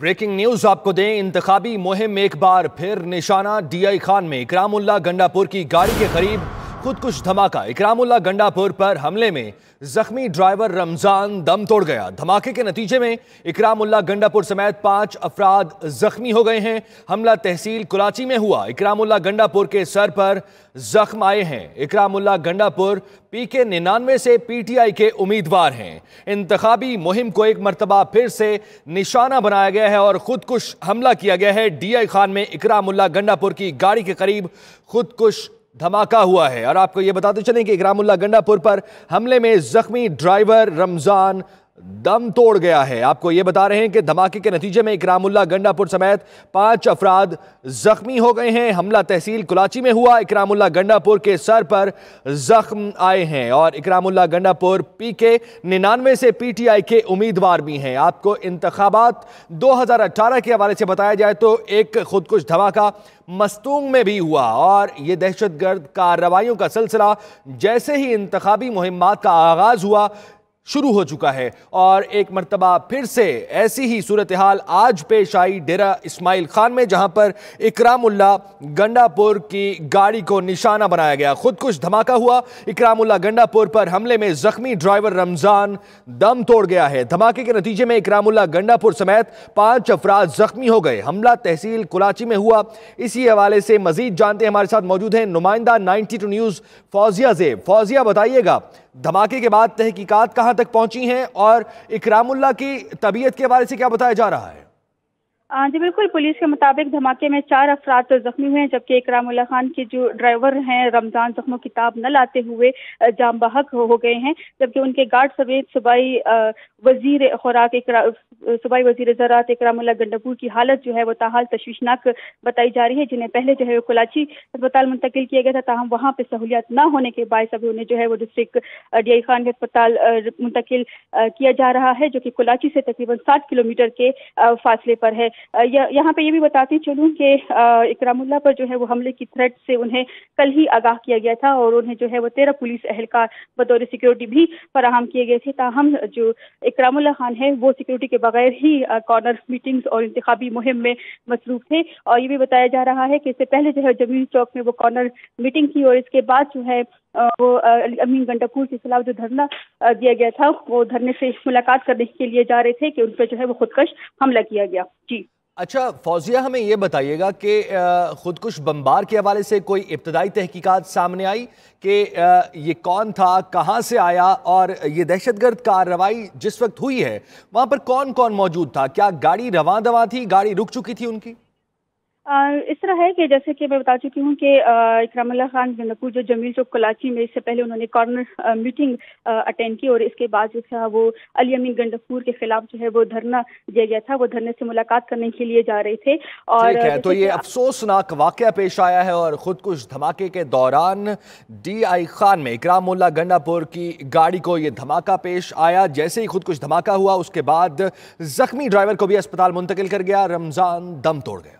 Breaking news آپ کو دیں، انتخابی مہم ایک بار پھر نشانہ ڈی آئی خان میں، اکرام اللہ گنڈا پور کی گاڑی کے قریب خود کش دھماکہ، اکرام اللہ گنڈا پور پر حملے میں زخمی ڈرائیور رمضان دم توڑ گیا۔ دھماکے کے نتیجے میں اکرام اللہ گنڈا پور سمیت پانچ افراد زخمی ہو گئے ہیں۔ حملہ تحصیل کلاچی میں ہوا۔ اکرام اللہ گنڈا پور کے سر پر زخم آئے ہیں۔ اکرام اللہ گنڈا پور پی کے ننانوے سے پی ٹی آئی کے امیدوار ہیں۔ انتخابی مہم کو ایک مرتبہ پھر سے نشانہ بنایا گیا ہے اور خود کش حملہ کیا گیا ہے۔ ڈی آئی خان میں اکرام اللہ گنڈا پور کی گاڑی کے قریب خود کش دھماکہ ہوا ہے اور آپ کو یہ بتاتے چلیں کہ اکرام اللہ گنڈا پور پر حملے میں زخمی ڈرائیور رمضان دم توڑ گیا ہے۔ آپ کو یہ بتا رہے ہیں کہ دھماکے کے نتیجے میں اکرام اللہ گنڈا پور سمیت پانچ افراد زخمی ہو گئے ہیں۔ حملہ تحصیل کلاچی میں ہوا۔ اکرام اللہ گنڈا پور کے سر پر زخم آئے ہیں اور اکرام اللہ گنڈا پور پی کے ننانوے سے پی ٹی آئی کے امیدوار بھی ہیں۔ آپ کو انتخابات دو ہزار اٹھارہ کے حوالے سے بتایا جائے تو ایک خود کش دھماکہ مستونگ میں بھی ہوا اور یہ دہشت گرد کارروائیوں کا سلسلہ جیسے ہی انتخابی مہمات کا آغاز ہوا شروع ہو چکا ہے اور ایک مرتبہ پھر سے ایسی ہی صورتحال آج پیش آئی ڈیرہ اسماعیل خان میں، جہاں پر اکرام اللہ گنڈا پور کی گاڑی کو نشانہ بنایا گیا۔ خود کچھ دھماکہ ہوا۔ اکرام اللہ گنڈا پور پر حملے میں زخمی ڈرائیور رمضان دم توڑ گیا ہے۔ دھماکے کے نتیجے میں اکرام اللہ گنڈا پور سمیت پانچ افراد زخمی ہو گئے۔ حملہ تحصیل کلاچی میں ہوا۔ اسی حوالے سے مزید جانتے ہیں، ہمارے ساتھ موجود ہیں نمائندہ نائنٹی ٹو نیوز فوزیہ زیب۔ فوزیہ، بتائیے گا دھماکے کے بعد تحقیقات کہاں تک پہنچی ہیں اور اکرام اللہ کی طبیعت کے بارے سے کیا بتایا جا رہا ہے؟ جی بالکل، پولیس کے مطابق دھماکے میں چار افراد زخمی ہوئے ہیں، جبکہ اکرام اللہ خان کے جو ڈرائیور ہیں، رمضان زخموں کتاب نہ لاتے ہوئے جام بحق ہو گئے ہیں، جبکہ ان کے گارڈ سمیت صوبائی وزیر خوراک صوبائی وزیر زراعت اکرام اللہ گنڈپور کی حالت جو ہے وہ تاحال تشویشناک بتائی جا رہی ہے، جنہیں پہلے جو ہے وہ کلاچی اسپتال منتقل کیا گیا تھا، تاہم وہاں پہ سہولیات نہ ہونے کے باعث ابھی انہیں جو ہے وہ ڈسٹرکٹ ڈی آئی خان کے اسپتال منتقل کیا جا رہا ہے، جو کہ کلاچی سے تقریباً سات کلومیٹر کے فاصلے پر ہے۔ یہاں پہ یہ بھی بتاتی چلوں کہ اکرام اللہ پر جو ہے وہ حملے کی تھریٹ سے انہیں کل ہی آگاہ کیا گیا تھا اور انہیں جو ہے وہ تیرہ پولیس اہلکار بطور سیکیورٹی بھی فراہم کیے گئے تھے، تاہم جو اکرام اللہ خان ہے وہ سیکیورٹی کے بغیر ہی کارنر میٹنگز اور انتخابی مہم میں مصروف تھے اور یہ بھی بتایا جا رہا ہے کہ اس سے پہلے جو ہے جمیل چوک میں وہ کارنر میٹنگ تھی اور اس کے بعد جو ہے وہ امین گنڈپور کے خلاف جو دھرنا دیا گیا تھا، وہ دھرنے سے ملاقات کرنے کے لیے جا رہے تھے کہ ان پہ جو ہے وہ خودکش حملہ کیا گیا۔ جی۔ اچھا فوزیہ، ہمیں یہ بتائیے گا کہ خودکش بمبار کے حوالے سے کوئی ابتدائی تحقیقات سامنے آئی کہ یہ کون تھا، کہاں سے آیا اور یہ دہشت گرد کارروائی جس وقت ہوئی ہے، وہاں پر کون کون موجود تھا؟ کیا گاڑی رواں دواں تھی؟ گاڑی رک چکی تھی ان کی؟ اس طرح ہے کہ جیسے کہ میں بتا چکی ہوں کہ اکرام اللہ خان گندپور جو جمیل چوک کلاچی میں اس سے پہلے انہوں نے کارنر میٹنگ اٹینڈ کی اور اس کے بعد جو تھا وہ علی امین گنڈپور کے خلاف جو ہے وہ دھرنا دیا گیا تھا وہ دھرنے سے ملاقات کرنے کے لیے جا رہے تھے اور تو یہ افسوسناک واقعہ پیش آیا ہے اور خود کچھ دھماکے کے دوران ڈی آئی خان میں اکرام اللہ گنڈا پور کی گاڑی کو یہ دھماکہ پیش آیا۔ جیسے ہی خود کچھ دھماکہ ہوا اس کے بعد زخمی ڈرائیور کو بھی اسپتال منتقل کر گیا رمضان دم توڑ گیا۔